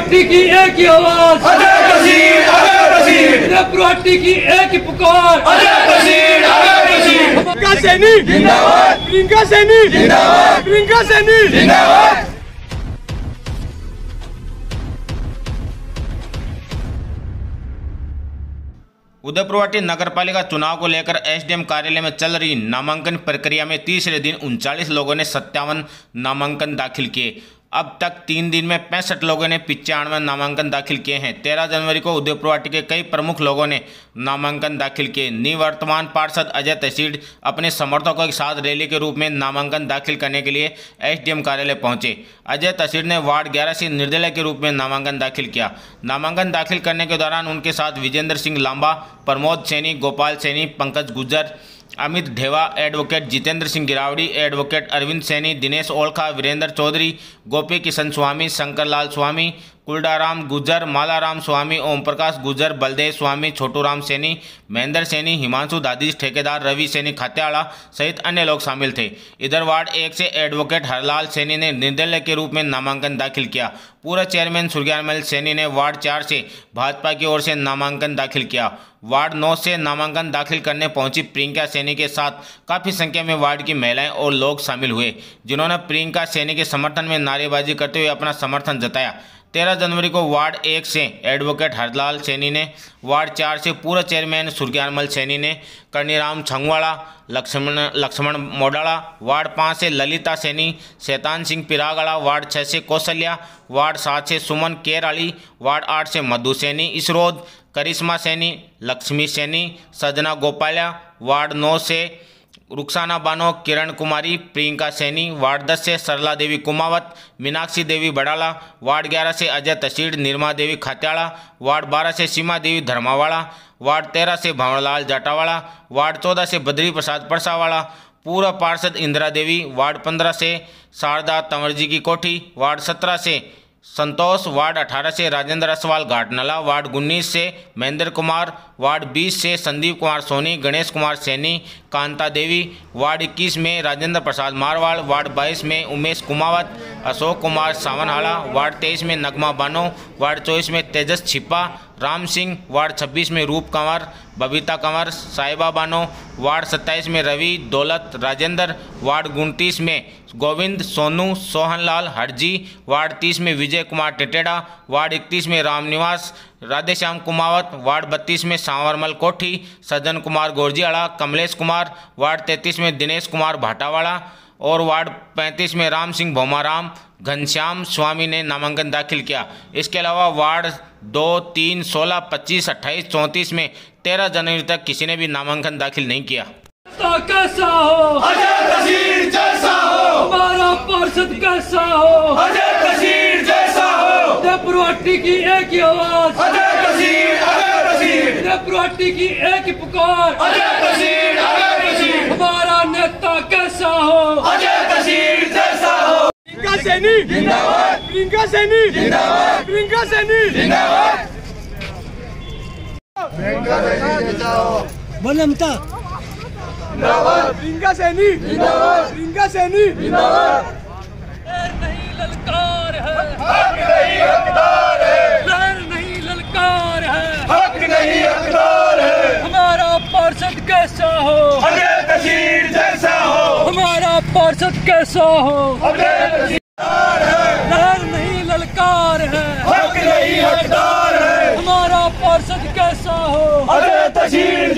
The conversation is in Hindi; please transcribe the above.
पार्टी की एक ही आवाज़। अजय कसीर अजय कसीर उदयपुर पार्टी की एक ही पुकार। अजय कसीर अजय कसीर प्रियंका सैनी। जिंदाबाद। प्रियंका सैनी। जिंदाबाद। प्रियंका सैनी। जिंदाबाद। उदयपुरवाटी नगर पालिका चुनाव को लेकर एसडीएम कार्यालय में चल रही नामांकन प्रक्रिया में तीसरे दिन उनचालीस लोगों ने सत्तावन नामांकन दाखिल किए। अब तक तीन दिन में पैंसठ लोगों ने पिचानवे नामांकन दाखिल किए हैं। तेरह जनवरी को उदयपुरवाटी के कई प्रमुख लोगों ने नामांकन दाखिल किए। निवर्तमान पार्षद अजय तहसील अपने समर्थकों के साथ रैली के रूप में नामांकन दाखिल करने के लिए एसडीएम कार्यालय पहुँचे। अजय तहसील ने वार्ड ग्यारह से निर्दलीय के रूप में नामांकन दाखिल किया। नामांकन दाखिल करने के दौरान उनके साथ विजेंद्र सिंह लांबा, प्रमोद सैनी, गोपाल सैनी, पंकज गुज्जर अमित ढेवा एडवोकेट जितेंद्र सिंह गिरावड़ी एडवोकेट अरविंद सैनी, दिनेश ओलखा, वीरेंद्र चौधरी, गोपी किशन स्वामी शंकर लाल स्वामी कुलडाराम गुजर मालाराम स्वामी ओम प्रकाश गुज्जर, बलदेव स्वामी, छोटूराम सैनी, महेंद्र सैनी, हिमांशु दादीज, ठेकेदार रवि सैनी खत्याड़ा सहित अन्य लोग शामिल थे। इधर वार्ड एक से एडवोकेट हरलाल सैनी ने निर्दलीय के रूप में नामांकन दाखिल किया। पूर्व चेयरमैन सूर्यामल सैनी ने वार्ड चार से भाजपा की ओर से नामांकन दाखिल किया। वार्ड नौ से नामांकन दाखिल करने पहुँची प्रियंका सैनी के साथ काफ़ी संख्या में वार्ड की महिलाएँ और लोग शामिल हुए, जिन्होंने प्रियंका सैनी के समर्थन में नारेबाजी करते हुए अपना समर्थन जताया। तेरह जनवरी को वार्ड एक से एडवोकेट हरलाल सैनी ने, वार्ड चार से पूर्व चेयरमैन सूर्यानमल सैनी ने, कर्णीराम छंगवाड़ा, लक्ष्मण लक्ष्मण मोडाड़ा, वार्ड पाँच से ललिता सैनी, शैतान सिंह पिरागड़ा, वार्ड छः से कौशल्या, वार्ड सात से सुमन केराली, वार्ड आठ से मधु सैनी, इसरोद, करिश्मा सैनी, लक्ष्मी सैनी, सजना गोपाल्या, वार्ड नौ से रुखसाना बानो, किरण कुमारी, प्रियंका सैनी वार्ड दस से सरला देवी कुमावत, मीनाक्षी देवी बड़ाला, वार्ड ग्यारह से अजय तसीड निर्मा देवी खात्याड़ा वार्ड बारह से सीमा देवी धर्मावाड़ा वार्ड तेरह से भंवरलाल जाटावाड़ा वार्ड चौदह से बद्री प्रसाद परसावाड़ा पूर्व पार्षद इंदिरा देवी, वार्ड पंद्रह से शारदा तंवरजी की कोठी, वार्ड सत्रह से संतोष वार्ड 18 से राजेंद्र असवाल, घाटनला वार्ड उन्नीस से महेंद्र कुमार, वार्ड 20 से संदीप कुमार सोनी, गणेश कुमार सैनी, कांता देवी, वार्ड 21 में राजेंद्र प्रसाद मारवाड़, वार्ड 22 में उमेश कुमावत, अशोक कुमार सावनहाड़ा वार्ड 23 में नगमा बानो, वार्ड 24 में तेजस छिप्पा, राम सिंह, वार्ड 26 में रूप कंवर, बबीता कंवर, साहिबा बानो, वार्ड 27 में रवि दौलत राजेंद्र, वार्ड उनतीस में गोविंद सोनू सोहनलाल हरजी वार्ड 30 में विजय कुमार टेटेड़ा वार्ड 31 में रामनिवास राधेश्याम कुमावत वार्ड 32 में सांवरमल कोठी सज्जन कुमार गोरजीवाड़ा कमलेश कुमार वार्ड 33 में दिनेश कुमार भाटावाड़ा और वार्ड 35 में राम सिंह भोमाराम घनश्याम स्वामी ने नामांकन दाखिल किया। इसके अलावा वार्ड दो तीन सोलह पच्चीस अट्ठाईस चौंतीस में तेरह जनवरी तक किसी ने भी नामांकन दाखिल नहीं किया। तो कैसा हो। हमारा पार्षद कैसा हो? अजय कसीर जैसा हो। उदयपुर की एक ही आवाज़। अजय कसीर अजय कसीर उदयपुर की एक ही पुकार। अजय कसीर अजय कसीर हमारा नेता कैसा हो? अजय कसीर जैसा हो। प्रियंका सैनी। जिंदाबाद। प्रियंका सैनी। जिंदाबाद। प्रियंका सैनी। जिंदाबाद। बनमता प्रियंका सैनी। प्रियंका सैनी। नहीं ललकार है। हक नहीं हकदार है। लहर नहीं ललकार है। हक नहीं हकदार है। हमारा पार्षद कैसा हो? अजय कसीर जैसा हो। हमारा पार्षद कैसा हो? अजय कसीर लहर नहीं ललकार है। हक नहीं हकदार है। हमारा पार्षद कैसा हो? अजय तसीर